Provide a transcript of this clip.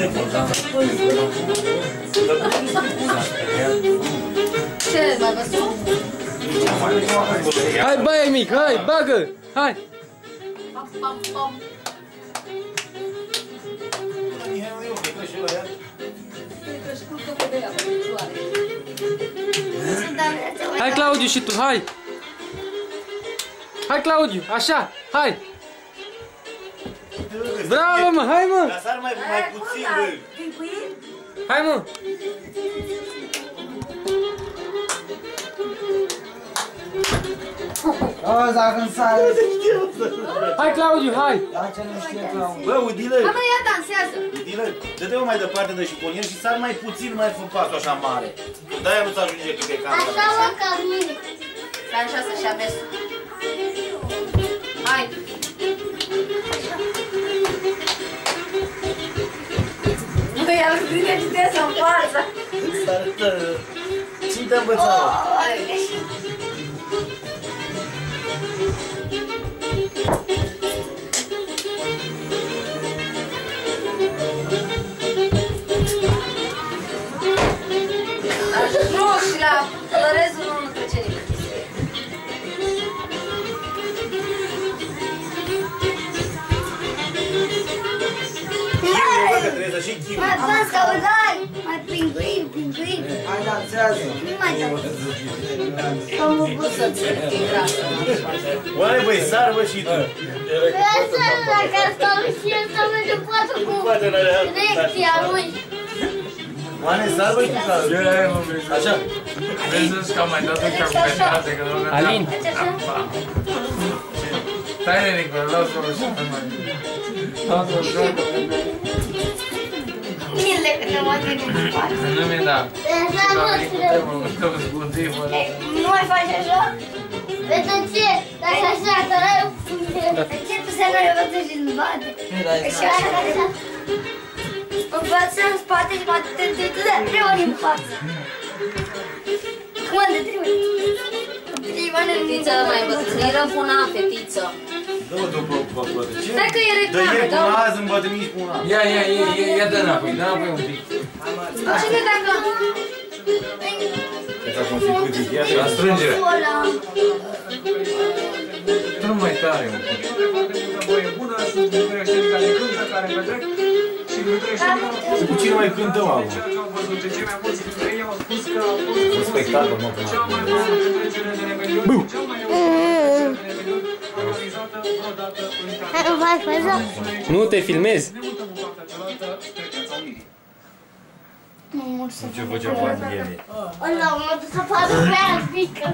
Ce, mai văzut? Hai, baie mic, hai, bagă! Hai! Pam, pam, pam. Cred că își culcă pe de ea, pe picioare. Hai, Claudiu, și tu, hai! Hai, Claudiu, așa, hai! Bravo, mă, hai, mă! Dar sar mai, mai puțin, bă. Hai, mă! Auzi, dacă nu sare, Hai, Claudiu, hai! la ce nu știe Claudiu. Bă, udilă, Hai mă, ea dansează. udilă, dă-te-o mai departe de șiponier și sar mai puțin, mai fă pasul așa mare. De-aia nu-ți ajunge că pe camera. Așa mă ca mine. Stai așa să-și ia Nu, ea își vine citează în trebuie să și chimie. Mai pas căutari, mai pinguin, pinguin. Hai, dansează. Nu mai dau. Am vrut să înțeleg că e grasă. Oare, băi, sar, bă, și tu. Asta, dacă stau și eu stau de poate cu Poate la direcția lui. Oare, sar, bă, și tu sar. Așa. Vezi că am mai dat o capetate, că nu aveam Alin. Stai, Nenic, vă las o așa mai... Lasă-o mă e cu trebuie. temul, că îți gândi, bă. Nu mai faci așa? Vezi ce? Dacă așa, că n-ai De ce tu să nu-i văzut și în bate? Așa, așa. În față, în spate și poate te te te trei ori în față. Cum de trei ori? Trei ori în Fetiță mai bătrâniră până fetiță. Dă-mă după, bă, bă, de ce? Stai că e Dă reclamă, ieri da? până azi îmbătrâniți până azi. Ia, ia, ia, ia, ia, dă înapoi, dă înapoi un pic. Cine dacă... Că ți-a constituit viața. La strângere. ăla. Dă mai tare un pic. Cu cine mai cântăm acum? Un spectacol, mă, până acum. Hai, nu faci așa? Nu te filmezi? Mă, mă, să Ce făcea familie? Ăla, mă, să facă pe aia mică.